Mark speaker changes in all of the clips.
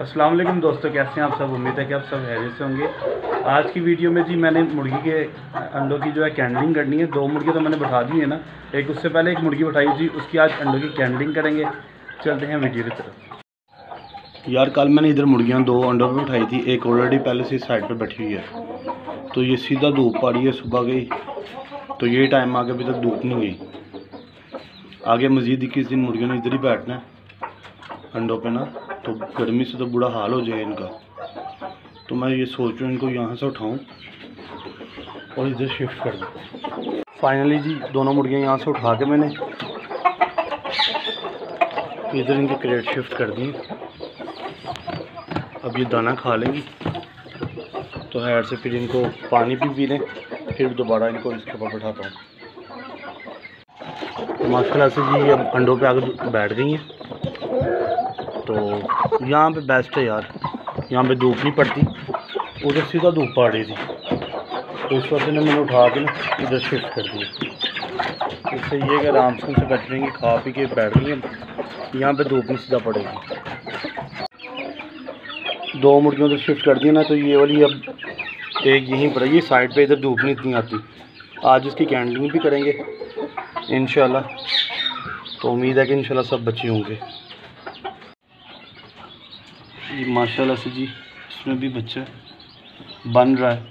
Speaker 1: वालेकुम दोस्तों, कैसे हैं आप सब? उम्मीद है कि आप सब हैरियत से होंगे। आज की वीडियो में जी मैंने मुर्गी के अंडों की जो है कैंडलिंग करनी है। दो मुर्गी तो मैंने बैठा दी है ना। एक उससे पहले एक मुर्गी बैठाई थी, उसकी आज अंडों की कैंडलिंग करेंगे। चलते हैं वीडियो की तरफ़। यार, कल मैंने इधर मुर्गियाँ दो अंडों पर बैठाई थी, एक ऑलरेडी पहले से साइड पर बैठी हुई है। तो ये सीधा धूप पा रही है, सुबह गई। तो ये टाइम आगे अभी तक धूप नहीं गई। आगे मज़ीद इक्कीस दिन मुर्गियों ने इधर ही बैठना है। अंडों पे ना तो गर्मी से तो बुरा हाल हो जाए इनका। तो मैं ये सोच रहा हूँ इनको यहाँ से उठाऊँ और इधर शिफ्ट कर दूँ। फाइनली जी, दोनों मुर्गियाँ यहाँ से उठा के मैंने इधर इनके क्रेट शिफ्ट कर दिए अब ये दाना खा लेंगी। तो हेड से फिर इनको पानी भी पी लें, फिर दोबारा इनको इसके ऊपर बैठाता हूँ। तो माशाल्लाह से जी, अब अंडों पे आकर बैठ गई हैं। तो यहाँ पे बेस्ट है यार। यहाँ पे धूप नहीं पड़ती। उधर सीधा धूप पड़ रही थी। तो वजह ने मैंने उठा के ना इधर शिफ्ट कर दिया। इससे ये कि आराम से उनसे बैठ रहेंगे खा पी के बैठ गई यहाँ पे धूप नहीं सीधा पड़ेगी। दो मुर्गियों से शिफ्ट कर दिया ना तो ये वाली अब एक यहीं पर ये साइड पे इधर धूप नहीं इतनी आती। आज इसकी कैंडलिंग भी करेंगे। इन तो उम्मीद है कि इन सब बच्चे होंगे। ये माशाल्लाह से जी, इसमें भी बच्चा बन रहा है।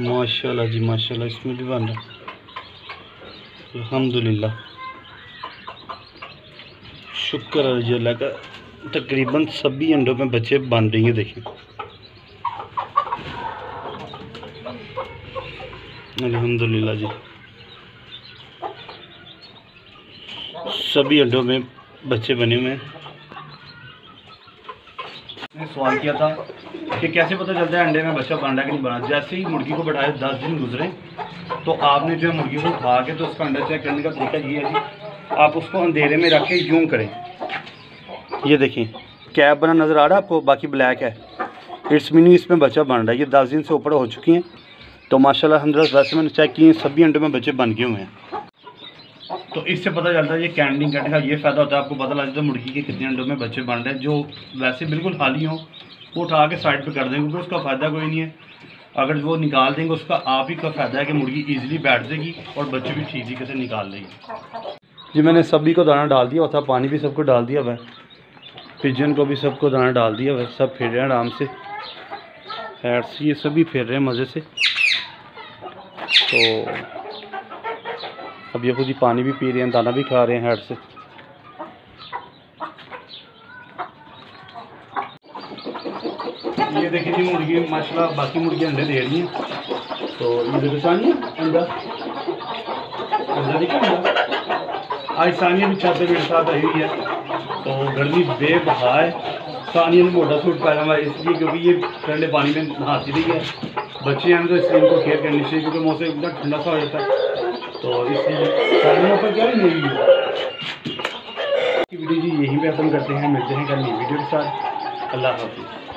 Speaker 1: माशाल्लाह जी, माशाल्लाह, इसमें भी बन रहा है। अल्हम्दुलिल्लाह। शुक्र है जी, अल्लाह का, तकरीबन सभी अंडों में बच्चे बन रही हैं, देखिए। अल्हम्दुलिल्लाह जी। सभी अंडों में बच्चे बने हुए हैं। ने सवाल किया था कि कैसे पता चलता है अंडे में बच्चा बन रहा कि नहीं बना? जैसे ही मुर्गी को बढ़ाए दस दिन गुजरे तो आपने जो है मुर्गी को खा के तो उसका अंडा चेक करने का तरीका ये है जी आप उसको अंधेरे में रख के यूँ करें। ये देखें कैब बना नज़र आ रहा है आपको? बाकी ब्लैक है। इट्स मीनिंग इसमें बच्चा बन रहा है। ये दस दिन से ऊपर हो चुकी हैं। तो माशाल्लाह अलहमदिल्ला वैसे मैंने चेक किए सभी अंडे में बच्चे बन गए हुए हैं। तो इससे पता चलता है ये कैंडिंग करने का ये फ़ायदा होता है, आपको पता लग जाता है मुर्गी के कितने अंडों में बच्चे बन रहे हैं, जो वैसे बिल्कुल खाली हों, वो उठा के साइड पे कर देंगे क्योंकि उसका फ़ायदा कोई नहीं है। अगर वो निकाल देंगे, उसका आप ही का फ़ायदा है कि मुर्गी ईजिली बैठ देगी और बच्चे भी ठीक तरीके से निकाल लेगी। जी, मैंने सभी को दाना डाल दिया था पानी भी सबको डाल दिया वह पिजन को भी सबको दाना डाल दिया वह सब फिर रहे हैं आराम से। हेड्स ये सभी फिर रहे हैं मज़े से। तो अब ये खुद ही पानी भी पी रहे हैं, दाना भी खा रहे हैं हेड से। ये देखिए जी मुर्गी, माशाल्लाह बाकी मुर्गी अंडे दे रही हैं। तो ये देखो सानिया, अंडा। अंडा देखिए अंडा। आज सानिया भी छाते मेरे साथ आई हुई है। तो गर्मी बेबहा है सानिया ने मोटा सूट पहना हुआ इसलिए क्योंकि ये ठंडे पानी में नहाती रही है। बच्चे हैं तो इसलिए इनको केयर करनी चाहिए, क्योंकि मौसम एकदम ठंडा सा हो जाता है। तो इसलिए पर क्या नहीं वीडियो। जी, यहीं पे ख़त्म करते हैं, मिलते हैं कल नई वीडियो के साथ। अल्लाह हाफिज़।